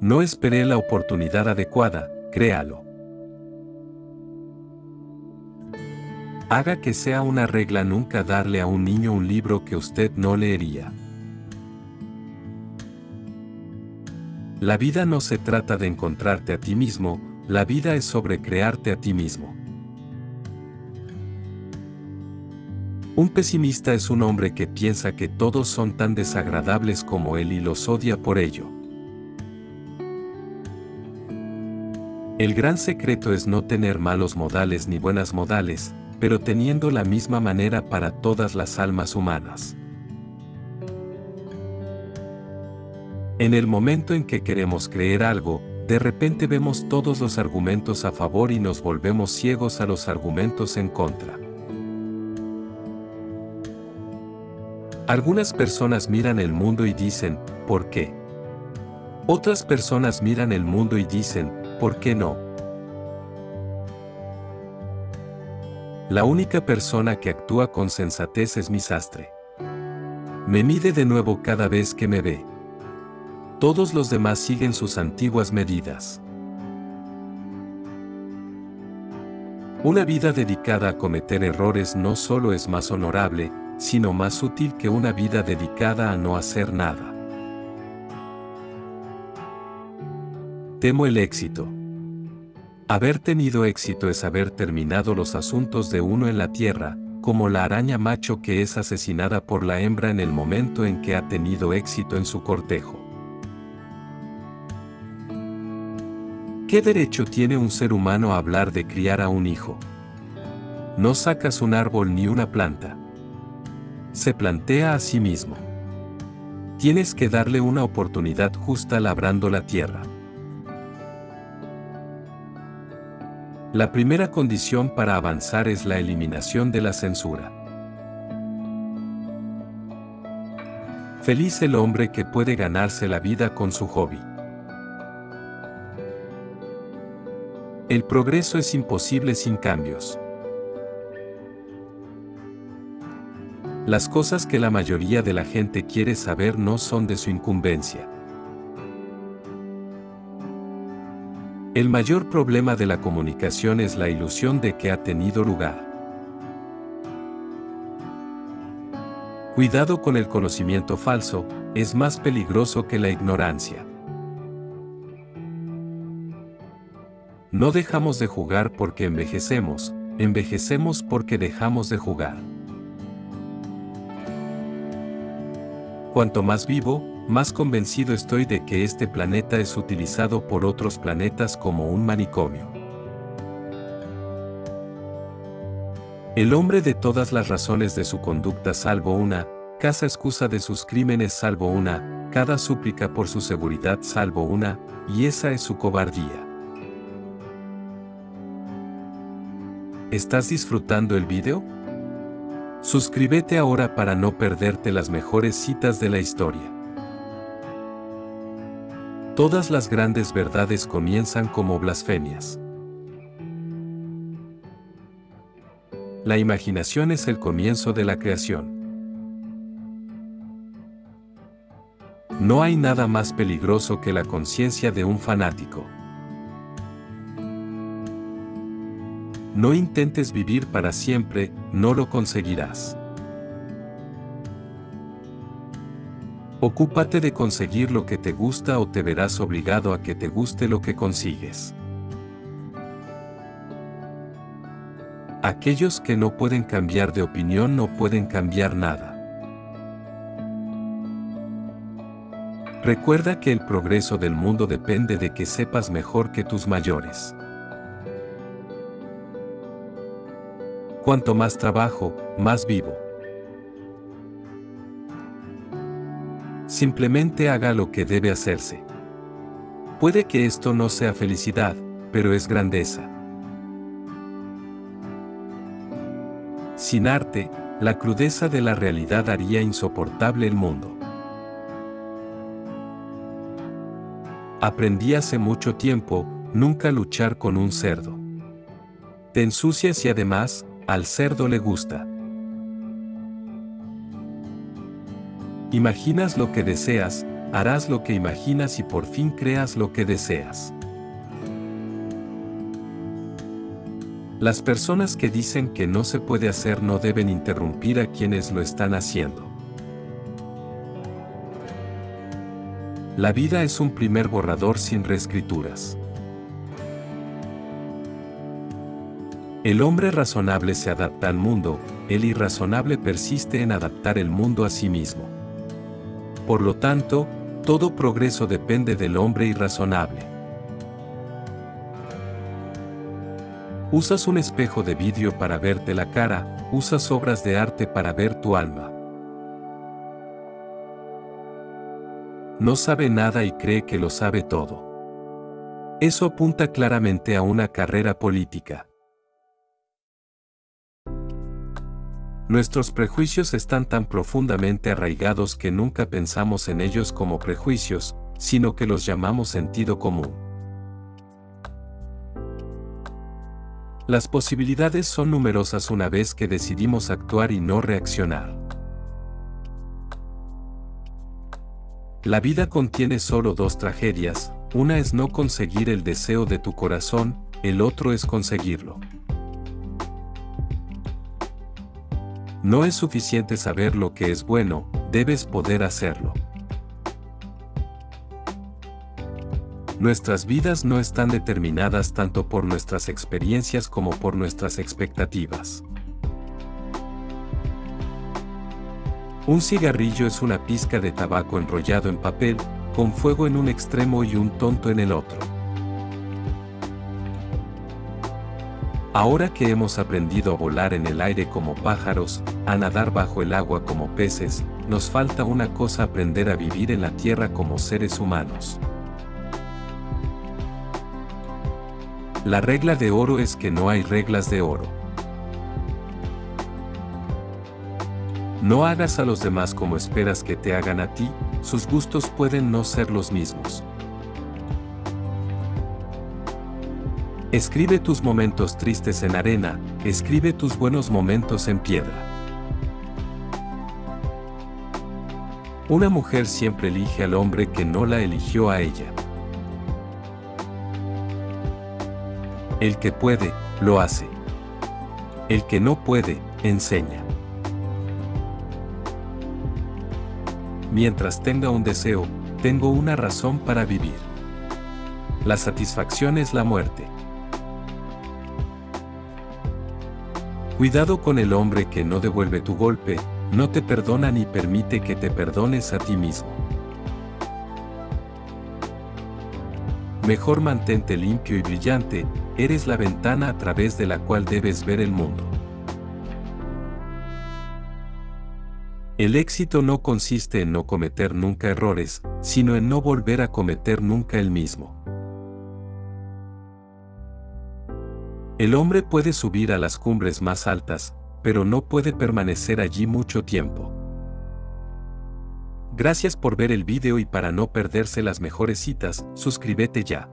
No esperé la oportunidad adecuada, créalo. Haga que sea una regla nunca darle a un niño un libro que usted no leería. La vida no se trata de encontrarte a ti mismo, la vida es sobre crearte a ti mismo. Un pesimista es un hombre que piensa que todos son tan desagradables como él y los odia por ello. El gran secreto es no tener malos modales ni buenas modales, pero teniendo la misma manera para todas las almas humanas. En el momento en que queremos creer algo, de repente vemos todos los argumentos a favor y nos volvemos ciegos a los argumentos en contra. Algunas personas miran el mundo y dicen, ¿por qué? Otras personas miran el mundo y dicen, ¿por qué no? La única persona que actúa con sensatez es mi sastre. Me mide de nuevo cada vez que me ve. Todos los demás siguen sus antiguas medidas. Una vida dedicada a cometer errores no solo es más honorable, sino más útil que una vida dedicada a no hacer nada. Temo el éxito. Haber tenido éxito es haber terminado los asuntos de uno en la tierra, como la araña macho que es asesinada por la hembra en el momento en que ha tenido éxito en su cortejo. ¿Qué derecho tiene un ser humano a hablar de criar a un hijo? No sacas un árbol ni una planta se plantea a sí mismo. Tienes que darle una oportunidad justa labrando la tierra. La primera condición para avanzar es la eliminación de la censura. Feliz el hombre que puede ganarse la vida con su hobby. El progreso es imposible sin cambios. Las cosas que la mayoría de la gente quiere saber no son de su incumbencia. El mayor problema de la comunicación es la ilusión de que ha tenido lugar. Cuidado con el conocimiento falso, es más peligroso que la ignorancia. No dejamos de jugar porque envejecemos, envejecemos porque dejamos de jugar. Cuanto más vivo, más convencido estoy de que este planeta es utilizado por otros planetas como un manicomio. El hombre de todas las razones de su conducta salvo una, casa excusa de sus crímenes salvo una, cada súplica por su seguridad salvo una, y esa es su cobardía. ¿Estás disfrutando el video? Suscríbete ahora para no perderte las mejores citas de la historia. Todas las grandes verdades comienzan como blasfemias. La imaginación es el comienzo de la creación. No hay nada más peligroso que la conciencia de un fanático. No intentes vivir para siempre, no lo conseguirás. Ocúpate de conseguir lo que te gusta o te verás obligado a que te guste lo que consigues. Aquellos que no pueden cambiar de opinión no pueden cambiar nada. Recuerda que el progreso del mundo depende de que sepas mejor que tus mayores. Cuanto más trabajo, más vivo. Simplemente haga lo que debe hacerse. Puede que esto no sea felicidad, pero es grandeza. Sin arte, la crudeza de la realidad haría insoportable el mundo. Aprendí hace mucho tiempo, nunca luchar con un cerdo. Te ensucias y además, al cerdo le gusta. ¿Imaginas lo que deseas, harás lo que imaginas y por fin creas lo que deseas. Las personas que dicen que no se puede hacer no deben interrumpir a quienes lo están haciendo. La vida es un primer borrador sin reescrituras. El hombre razonable se adapta al mundo, el irrazonable persiste en adaptar el mundo a sí mismo. Por lo tanto, todo progreso depende del hombre irrazonable. Usas un espejo de vidrio para verte la cara, usas obras de arte para ver tu alma. No sabe nada y cree que lo sabe todo. Eso apunta claramente a una carrera política. Nuestros prejuicios están tan profundamente arraigados que nunca pensamos en ellos como prejuicios, sino que los llamamos sentido común. Las posibilidades son numerosas una vez que decidimos actuar y no reaccionar. La vida contiene solo dos tragedias, una es no conseguir el deseo de tu corazón, el otro es conseguirlo. No es suficiente saber lo que es bueno, debes poder hacerlo. Nuestras vidas no están determinadas tanto por nuestras experiencias como por nuestras expectativas. Un cigarrillo es una pizca de tabaco enrollado en papel, con fuego en un extremo y un tonto en el otro. Ahora que hemos aprendido a volar en el aire como pájaros, a nadar bajo el agua como peces, nos falta una cosa aprender a vivir en la tierra como seres humanos. La regla de oro es que no hay reglas de oro. No hagas a los demás como esperas que te hagan a ti, sus gustos pueden no ser los mismos. Escribe tus momentos tristes en arena, escribe tus buenos momentos en piedra. Una mujer siempre elige al hombre que no la eligió a ella. El que puede, lo hace. El que no puede, enseña. Mientras tenga un deseo, tengo una razón para vivir. La satisfacción es la muerte. Cuidado con el hombre que no devuelve tu golpe, no te perdona ni permite que te perdones a ti mismo. Mejor mantente limpio y brillante, eres la ventana a través de la cual debes ver el mundo. El éxito no consiste en no cometer nunca errores, sino en no volver a cometer nunca el mismo. El hombre puede subir a las cumbres más altas, pero no puede permanecer allí mucho tiempo. Gracias por ver el video y para no perderse las mejores citas, suscríbete ya.